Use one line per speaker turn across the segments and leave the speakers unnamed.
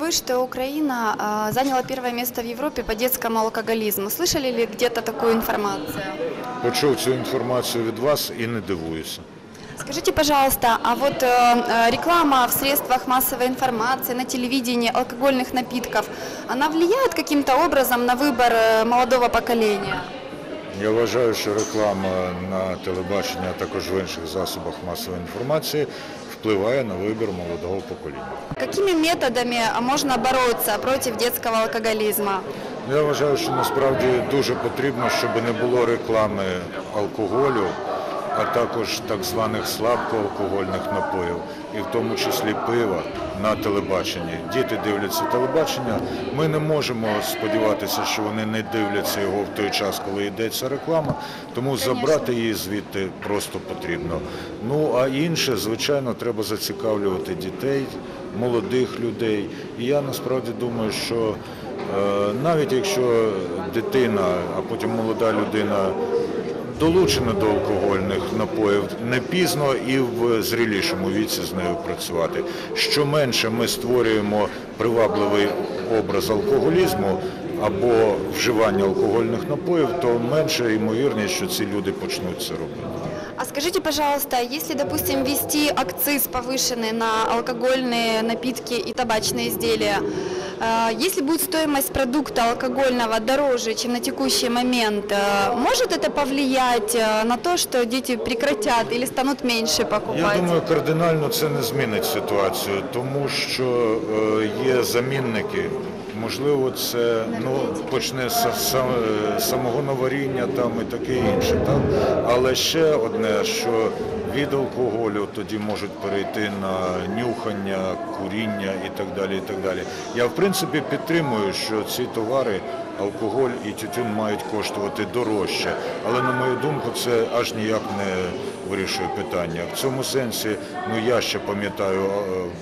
вы, что Украина а, заняла первое место в Европе по детскому алкоголизму? Слышали ли где-то такую информацию?
Почув цю інформацію від вас і не дивуюся.
Скажите, пожалуйста, а вот э, э, реклама в средствах массовой информации, на телевидении алкогольных напитков, она влияет каким-то образом на выбор э, молодого поколения?
Я вважаю, що реклама на телебаченні, а також в інших засобах масової інформації впливає на вибір молодого покоління.
Якими методами можна боротися проти дитячого алкоголізму?
Я вважаю, що насправді дуже потрібно, щоб не було реклами алкоголю, а також так званих слабкоалкогольних напоїв, і в тому числі пива на телебаченні. Діти дивляться телебачення. Ми не можемо сподіватися, що вони не дивляться його в той час, коли йдеться реклама, тому забрати її звідти просто потрібно. Ну а інше, звичайно, треба зацікавлювати дітей, молодих людей. І я насправді думаю, що Навіть якщо дитина, а потім молода людина долучена до алкогольних напоїв, не пізно і в зрілішому віці з нею працювати. Що менше ми створюємо привабливий образ алкоголізму або вживання алкогольних напоїв, то менше ймовірність, що ці люди почнуть це робити.
А скажите, пожалуйста, если, допустим, ввести акциз повышенный на алкогольные напитки и табачные изделия, э, если будет стоимость продукта алкогольного дороже, чем на текущий момент, э, может это повлиять э, на то, что дети прекратят или станут меньше покупать?
Я думаю, кардинально це не змінить ситуацію, тому що е, є замінники. Можливо, це ну, почне з самого наваріння там і таке інше. Так? Але ще одне, що від алкоголю тоді можуть перейти на нюхання, куріння і так далі. І так далі. Я в принципі підтримую, що ці товари, алкоголь і тютюн мають коштувати дорожче. Але на мою думку, це аж ніяк не вирішує питання. В цьому сенсі, ну я ще пам'ятаю е,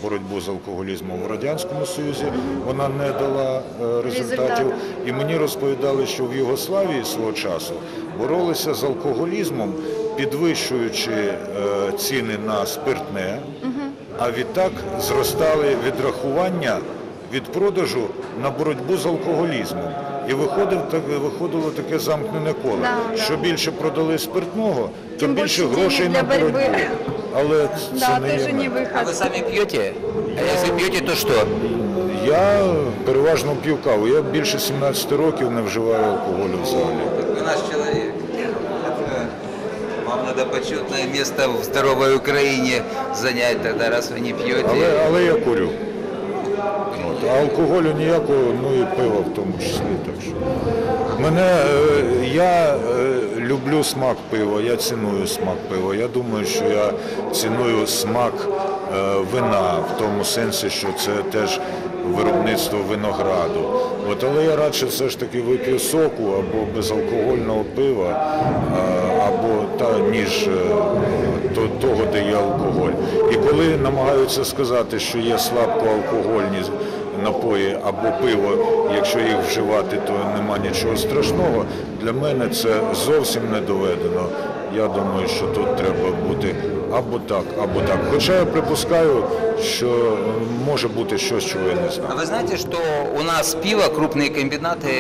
боротьбу з алкоголізмом в Радянському Союзі, вона не дала е, результатів. І мені розповідали, що в Югославії свого часу боролися з алкоголізмом, підвищуючи е, ціни на спиртне, а відтак зростали відрахування від продажу на боротьбу з алкоголізмом. І виходив так, виходило таке замкнене коло.
Да, да.
Що більше продали спиртного, то
Тим
більше
більше
грошей
денег
на
для
боротьбу.
боротьби.
Але це
Да,
не
тоже
є
не
мене.
А вы
выход.
сами пьете? А если пьете, то что?
Я переважно п'ю каву. Я більше 17 років не вживаю алкоголю взагалі.
Вы наш человек. Это Вам надо почетное место в здоровой Украине занять тогда, раз вы не пьете.
Але, але я курю. От. А алкоголю ніякого, ну і пива в тому числі. Так що. Мене, е, я е, люблю смак пива, я ціную смак пива. Я думаю, що я ціную смак вина в тому сенсі, що це теж виробництво винограду. От, але я радше все ж таки вип'ю соку або безалкогольного пива, е, або та, ніж е, то- того, де є алкоголь. І коли намагаються сказати, що є слабкоалкогольні напої або пиво, якщо їх вживати, то нема нічого страшного. Для мене це зовсім не доведено. Я думаю, що тут треба або так, або так. Хоча я припускаю, що е, може бути щось, чого я не
А
знаю.
вы знаете, что у нас пиво крупные комбинаты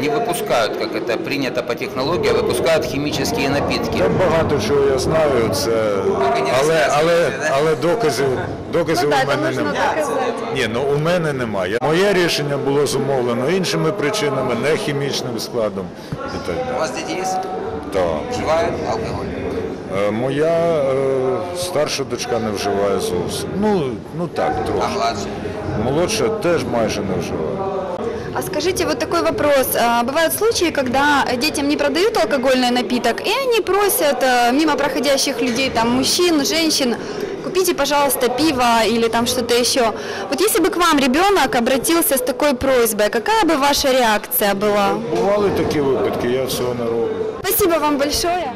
не выпускают, как это принято по технологии, а выпускают химические напитки.
Та багато чого я знаю, це
не
але, але,
розказуйте, да?
але доказів, доказів
Ну,
у
да, это
мене
можно
немає.
доказать.
Ні, ну у мене немає. Моє рішення було зумовлено іншими причинами, не хімічним складом і так
У
далі.
вас дети есть?
Так.
Вживают алкоголь?
Е, Моя е, старша дочка не вживає зовсім. Ну, ну так,
А
трошки.
младший?
Молодша теж майже не вживає.
А скажите вот такой вопрос. А, Бывают случаи, когда детям не продают алкогольный напиток, и они просят э, мимо проходящих людей, там, мужчин, женщин, купите, пожалуйста, пиво или там что-то еще. Вот если бы к вам ребенок обратился с такой просьбой, какая бы ваша реакция была?
Бували такі випадки, я всього не роблю.
Спасибо вам большое.